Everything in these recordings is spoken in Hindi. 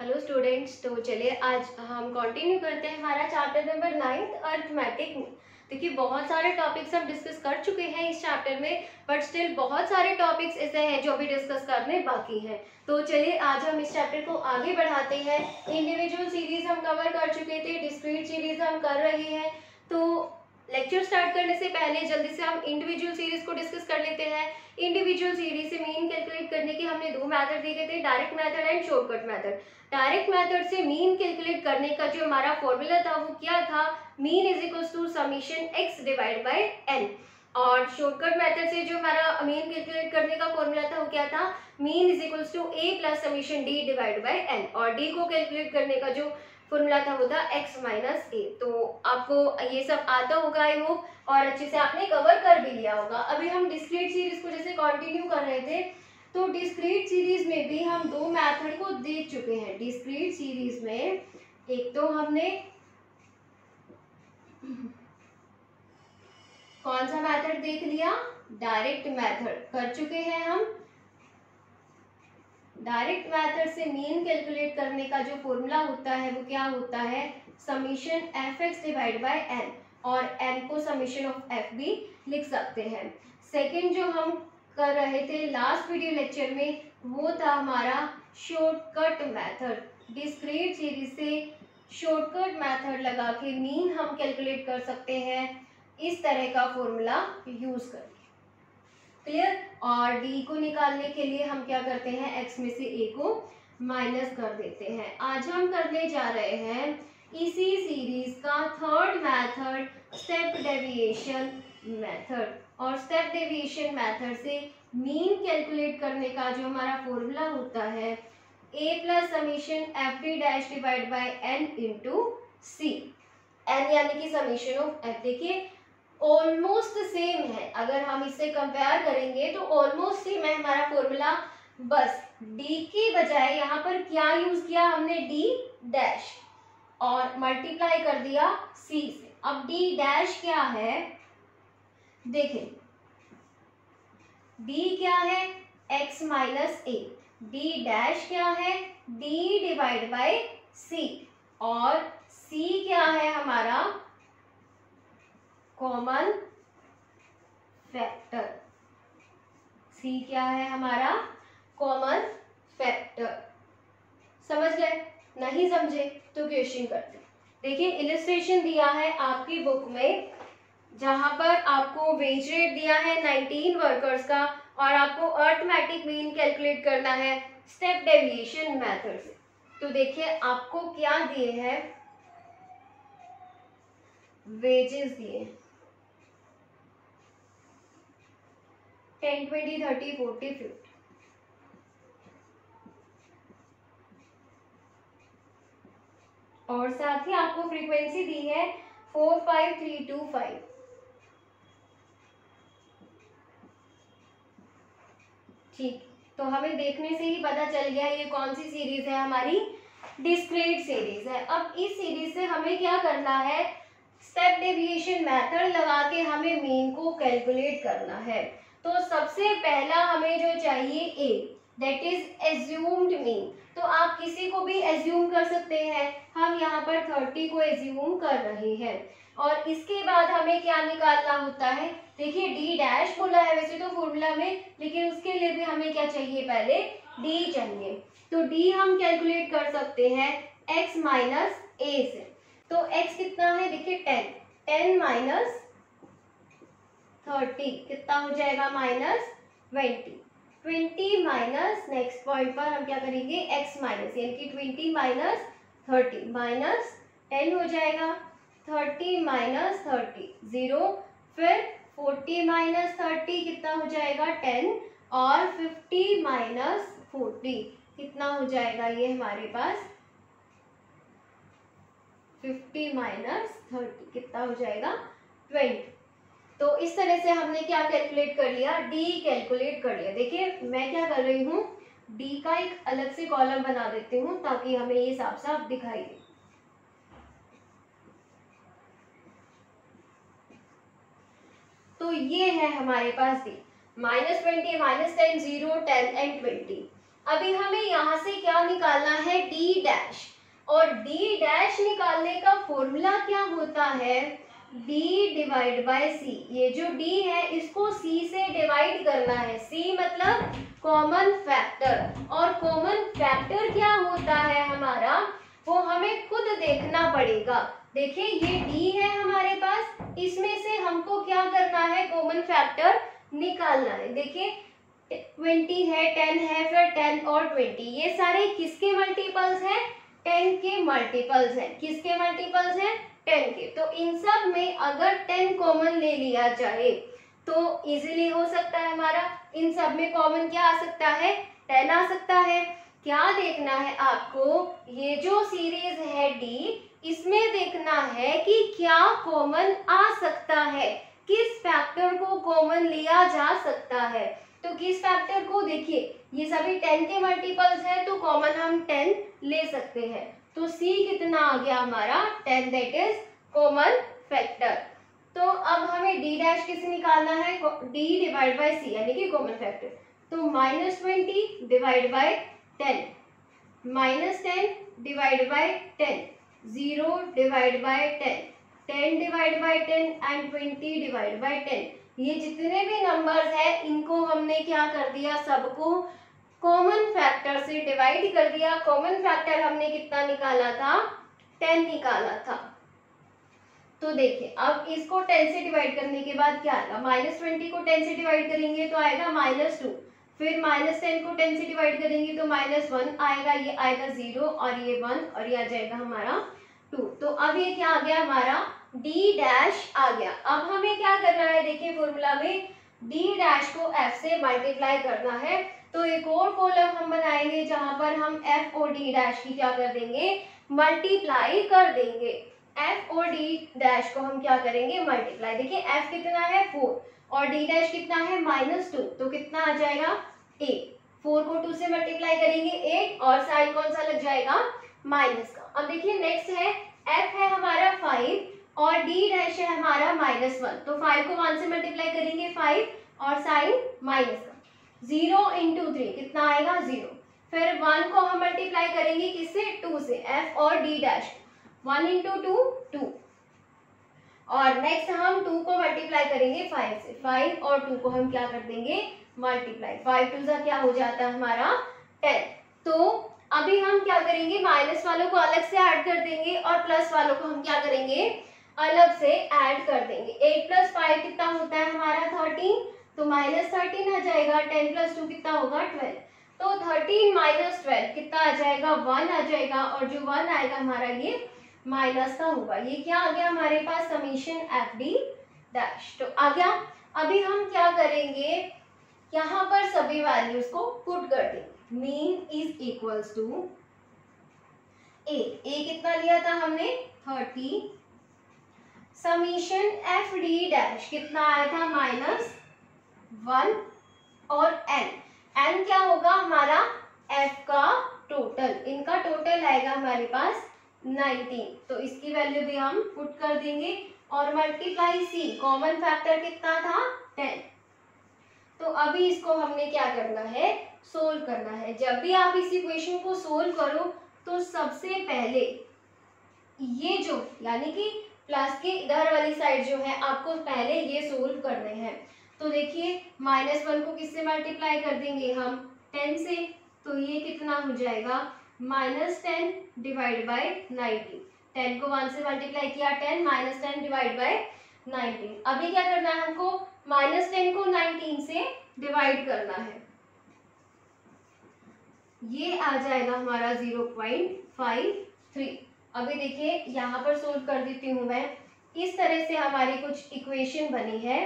हेलो स्टूडेंट्स तो चलिए, आज हम कंटिन्यू करते हैं हमारा चैप्टर नंबर नाइन्थ अर्थमेटिक देखिए, बहुत सारे टॉपिक्स हम डिस्कस कर चुके हैं इस चैप्टर में बट स्टिल बहुत सारे टॉपिक्स ऐसे हैं जो भी डिस्कस करने बाकी हैं। तो चलिए, आज हम इस चैप्टर को आगे बढ़ाते हैं। इंडिविजुअल सीरीज़ हम कवर कर चुके थे डिस्क्रीट सीरीज़ हम कर रहे हैं। तो लेक्चर स्टार्ट करने से पहले जल्दी से हम इंडिविजुअल सीरीज़ को डिस्कस कर लेते हैं। इंडिविजुअल सीरीज़ से मीन कैलकुलेट करने के हमने दो मेथड देखे थे direct method and shortcut method direct method से मीन कैलकुलेट करने का जो हमारा फॉर्मूला था, वो क्या था? Mean is equal to summation x divide by n और शॉर्टकट मेथड से जो हमारा मीन कैलकुलेट करने का फॉर्मूला था, वो क्या था? Mean is equal to a plus summation d divide by n और डी को कैलकुलेट करने का जो फॉर्मूला था वो था x माइनस ए तो आपको ये सब आता होगा आई होप और अच्छे से आपने कवर कर भी लिया होगा। अभी हम डिस्क्रीट सीरीज़ को जैसे कंटिन्यू कर रहे थे तो डिस्क्रीट सीरीज़ में भी हम दो मेथड को देख चुके हैं। डिस्क्रीट सीरीज़ में एक तो हमने कौन सा मेथड देख लिया? डायरेक्ट मेथड कर चुके हैं हम। डायरेक्ट मेथड से मीन कैलकुलेट करने का जो फॉर्मूला होता है, वो क्या होता है? Summation f x divide by n और एन को समीशन ऑफ़ एफ़ भी लिख सकते हैं। सेकेंड जो हम कर रहे थे लास्ट वीडियो लेक्चर में, वो था हमारा शॉर्टकट मैथड डिस्क्रीट सीरीज़ से शॉर्टकट मेथड लगा के मीन हम कैलकुलेट कर सकते हैं। इस तरह का फॉर्मूला यूज़ करके। क्लियर और डी को निकालने के लिए हम क्या करते हैं? एक्स में से ए को माइनस कर देते हैं। आज हम करने जा रहे हैं इसी सीरीज़ का third method step deviation method और स्टेप डेविएशन मेथड से मीन कैलकुलेट करने का जो हमारा फॉर्मूला होता है a plus summation f d dash divide by n into c n यानी कि समीशन ऑफ़ एफ़ देखिए ऑलमोस्ट सेम है। अगर हम इससे कंपेयर करेंगे तो ऑलमोस्ट सेम है हमारा फॉर्मूला बस डी की बजाय यहाँ पर क्या यूज़ किया हमने? डी डैश और मल्टीप्लाई कर दिया सी से। अब डी डैश क्या है? देखें। डी क्या है? X minus a d dash क्या है? डी डिवाइड बाय सी और सी क्या है हमारा? Common factor. सी क्या है हमारा? Common factor. समझ गए? नहीं समझे तो क्वेश्चन करते देखिए इलिस्ट्रेशन दिया है आपकी बुक में, जहाँ पर आपको वेज रेट दिया है 19 वर्कर्स का, और आपको अर्थमेटिक मीन कैलकुलेट करना है स्टेप डेविएशन मेथड से। तो देखिए, आपको क्या दिए हैं? वेजेस दिए हैं। Ten twenty thirty forty fifty और साथ ही आपको फ्रीक्वेंसी दी है four five three two five ठीक तो हमें देखने से ही पता चल गया ये कौन सी सीरीज़ है हमारी? डिस्क्रीट सीरीज़ है। अब इस सीरीज़ से हमें क्या करना है? स्टेप डेविएशन मेथड लगा के हमें मीन को कैलकुलेट करना है। तो सबसे पहला हमें जो चाहिए A that is assumed mean तो आप किसी को भी एज्यूम कर सकते हैं। हम यहाँ पर थर्टी को एज्यूम कर रहे हैं। और इसके बाद हमें क्या निकालना होता है? देखिए डी डैश बोला है वैसे तो फॉर्मूला में, लेकिन उसके लिए भी हमें क्या चाहिए पहले? डी चाहिए। तो डी हम कैलकुलेट कर सकते हैं एक्स माइनस ए से। तो एक्स कितना है? देखिए टेन टेन माइनस थर्टी, कितना हो जाएगा minus twenty? Twenty minus next point पर हम क्या करेंगे? एक्स माइनस, यानी कि twenty minus thirty, minus ten हो जाएगा। थर्टी माइनस थर्टी, ज़ीरो, फिर फोर्टी माइनस थर्टी कितना हो जाएगा? टेन, और फिफ्टी माइनस फोर्टी कितना हो जाएगा? ये हमारे पास फिफ्टी माइनस थर्टी कितना हो जाएगा? ट्वेंटी। तो इस तरह से हमने क्या कैलकुलेट कर लिया? डी कैलकुलेट कर लिया। देखिए, मैं क्या कर रही हूँ? डी का एक अलग से कॉलम बना देती हूँ ताकि हमें ये साफ़ साफ़ दिखाई दे। तो ये है हमारे पास d minus twenty minus ten zero ten and twenty अभी हमें यहाँ से क्या निकालना है? डी डैश और डी डैश निकालने का फॉर्मूला क्या होता है? डी डिवाइड बाय सी ये जो डी है, इसको सी से डिवाइड करना है। सी मतलब कॉमन फैक्टर और कॉमन फैक्टर क्या होता है हमारा? वो हमें खुद देखना पड़ेगा। देखिए, ये डी है हमारे पास। इसमें से हमको क्या करना है? कॉमन फैक्टर निकालना है। देखिए ट्वेंटी है टेन है, फिर टेन और ट्वेंटी ये सारे किसके मल्टीपल्स हैं? टेन के मल्टीपल्स हैं। किसके मल्टीपल्स हैं? टेन के। तो इन सब में अगर टेन कॉमन ले लिया जाए तो इजीली हो सकता है हमारा। इन सब में कॉमन क्या आ सकता है? टेन आ सकता है। क्या देखना है आपको? ये जो सीरीज़ है डी इसमें देखना है कि क्या कॉमन आ सकता है। किस फैक्टर को कॉमन लिया जा सकता है? तो किस फैक्टर को? देखिए, ये सभी टेन के मल्टीपल्स है तो कॉमन हम टेन ले सकते हैं। तो सी कितना आ गया हमारा? Ten that is common factor तो अब हमें डी डैश किसे निकालना है? डी डिवाइड बाय सी यानी कि कॉमन फैक्टर तो minus twenty divide by ten minus ten divide by ten zero divide by ten ten divide by ten and twenty divide by ten ये जितने भी नंबर्स हैं, इनको हमने क्या कर दिया? सबको कॉमन फैक्टर से डिवाइड कर दिया। कॉमन फैक्टर हमने कितना निकाला था? टेन निकाला था। तो देखिए, अब इसको टेन से डिवाइड करने के बाद क्या आएगा? माइनस ट्वेंटी को टेन से डिवाइड करेंगे तो आएगा माइनस टू फिर माइनस टेन को टेन से डिवाइड करेंगे तो माइनस वन आएगा, ये आएगा ज़ीरो और ये वन और ये आ जाएगा हमारा टू तो अब ये क्या आ गया? हमारा डी डैश आ गया। अब हमें क्या करना है? देखिए फॉर्मूला में डी डैश को एफ़ से मल्टीप्लाई करना है। तो एक और कॉलम हम बनाएँगे, जहाँ पर हम एफ़ और डी डैश की क्या कर देंगे? मल्टीप्लाई कर देंगे। एफ़ और डी डैश को हम क्या करेंगे? मल्टीप्लाई देखिए एफ़ कितना है? फोर और डी डैश कितना है? माइनस टू तो कितना आ जाएगा? एट फोर को टू से मल्टीप्लाई करेंगे एट और साइन कौन सा लग जाएगा? माइनस का. अब देखिए नेक्स्ट है एफ़ है हमारा फाइव और डी डैश है हमारा माइनस वन तो फाइव को वन से मल्टीप्लाई करेंगे फाइव और sign minus zero into three कितना आएगा ज़ीरो? फिर वन को हम मल्टीप्लाई करेंगे किससे? टू से। एफ़ और D dash one into two two और नेक्स्ट हम टू को मल्टीप्लाई करेंगे फाइव से। फाइव और टू को हम क्या कर देंगे? मल्टीप्लाई फाइव टू सा क्या हो जाता है हमारा? टेन तो अभी हम क्या करेंगे? माइनस वालों को अलग से ऐड कर देंगे और प्लस वालों को हम क्या करेंगे? अलग से ऐड कर देंगे। एट प्लस फाइव कितना होता है हमारा? थर्टीन तो माइनस थर्टीन आ जाएगा टेन प्लस टू कितना होगा? ट्वेल्व तो थर्टीन माइनस ट्वेल्व कितना आ जाएगा? वन आ जाएगा और जो वन आएगा हमारा ये माइनस का होगा। ये क्या आ गया हमारे पास? समीशन एफ़ डी डैश तो आ गया। अभी हम क्या करेंगे? यहाँ पर सभी वैल्यूज़ को पुट कर देंगे। Mean is equals to A A कितना लिया था हमने? Thirty summation F D dash कितना आया था? माइनस वन और एन एन क्या होगा? हमारा एफ़ का टोटल इनका टोटल आएगा हमारे पास नाइनटीन तो इसकी वैल्यू भी हम पुट कर देंगे और मल्टीप्लाई सी कॉमन फैक्टर कितना था? टेन तो अभी इसको हमने क्या करना है? सोल्व करना है। जब भी आप इस इक्वेशन को सोल्व करो तो सबसे पहले ये जो, यानी कि प्लस के इधर वाली साइड जो है, आपको पहले ये सोल्व करने हैं। तो देखिए माइनस वन को किससे मल्टीप्लाई कर देंगे हम? टेन से। तो ये कितना हो जाएगा? Minus ten divide by nineteen ten को वन से मल्टीप्लाई किया ten minus ten divide by nineteen अभी क्या करना है हमको? माइनस टेन को नाइनटीन से डिवाइड करना है। ये आ जाएगा हमारा ज़ीरो पॉइंट फाइव थ्री अभी देखिए, यहाँ पर सोल्व कर देती हूँ मैं। इस तरह से हमारी कुछ इक्वेशन बनी है।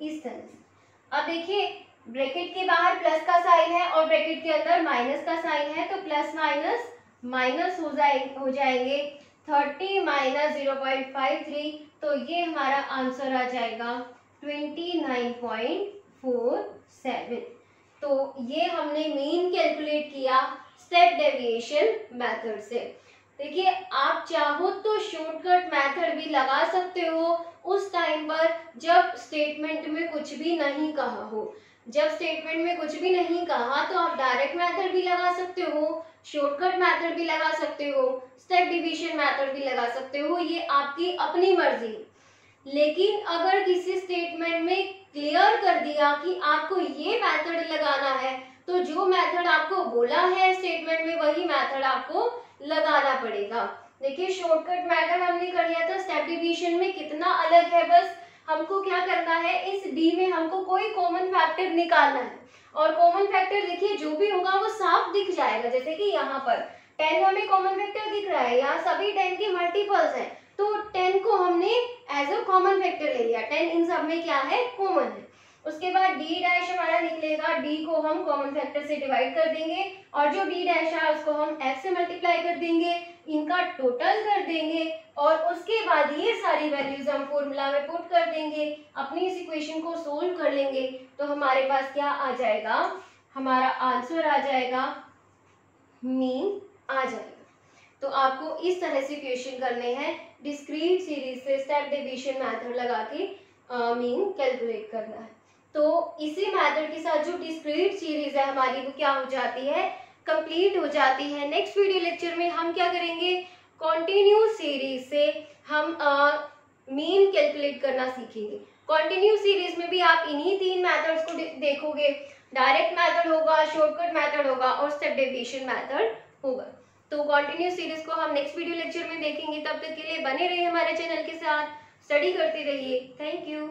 इस तरह से। अब देखिए, ब्रैकेट के बाहर प्लस का साइन है और ब्रैकेट के अंदर माइनस का साइन है तो प्लस माइनस माइनस हो जाए, हो जाएँगे thirty minus zero point five three तो ये हमारा आंसर आ जाएगा twenty nine point four seven तो ये हमने मेन कैलकुलेट किया स्टेप डेविएशन मेथड से। देखिए, आप चाहो तो शॉर्टकट मेथड भी लगा सकते हो। उस टाइम पर जब स्टेटमेंट में कुछ भी नहीं कहा हो, जब स्टेटमेंट में कुछ भी नहीं कहा तो आप डायरेक्ट मेथड भी लगा सकते हो शॉर्टकट मेथड भी लगा सकते हो स्टेप डिवीज़न मेथड भी लगा सकते हो, ये आपकी अपनी मर्ज़ी। लेकिन अगर किसी स्टेटमेंट में क्लियर कर दिया कि आपको ये मेथड लगाना है तो जो मेथड आपको बोला है स्टेटमेंट में, वही मेथड आपको लगाना पड़ेगा। देखिए शॉर्टकट मेथड हमने कर लिया था स्टेप डिवीज़न में कितना अलग है बस। हमको क्या करना है, इस डी में हमको कोई कॉमन फैक्टर निकालना है। और कॉमन फैक्टर देखिए, जो भी होगा वो साफ़ दिख जाएगा। जैसे कि यहाँ पर टेन हमें कॉमन फैक्टर दिख रहा है, यहाँ सभी टेन के मल्टीपल्स हैं। तो टेन को हमने एज अ कॉमन फैक्टर ले लिया। टेन इन सब में क्या है? कॉमन है। उसके बाद डी डैश हमारा निकलेगा डी को हम कॉमन फैक्टर से डिवाइड कर देंगे और जो डी डैश है उसको हम एफ़ से मल्टीप्लाई कर देंगे, इनका टोटल कर देंगे और उसके बाद ये सारी वैल्यूज़ हम फॉर्मूला में पुट कर देंगे, अपनी इस इक्वेशन को सोल्व कर लेंगे तो हमारे पास क्या आ जाएगा? हमारा आंसर आ जाएगा मीन आ जाएगा। तो आपको इस तरह से क्वेश्चन करने हैं डिस्क्रीट सीरीज़ से स्टेप डिवीज़न मेथड लगा के मीन कैलकुलेट करना है। तो इसी मेथड के साथ जो डिस्क्रीट सीरीज़ है हमारी, वो क्या हो जाती है? कंप्लीट हो जाती है। नेक्स्ट वीडियो लेक्चर में हम क्या करेंगे? कॉन्टिन्यूस सीरीज़ से हम मीन कैलकुलेट करना सीखेंगे। कॉन्टिन्यूस सीरीज़ में भी आप इन्हीं तीन मेथड्स को देखोगे। डायरेक्ट मेथड होगा शॉर्टकट मेथड होगा और स्टेप डेविएशन मेथड होगा। तो कॉन्टिन्यूस सीरीज़ को हम नेक्स्ट वीडियो लेक्चर में देखेंगे। तब तक के लिए बने रहिए हमारे चैनल के साथ। स्टडी करते रहिए। Thank you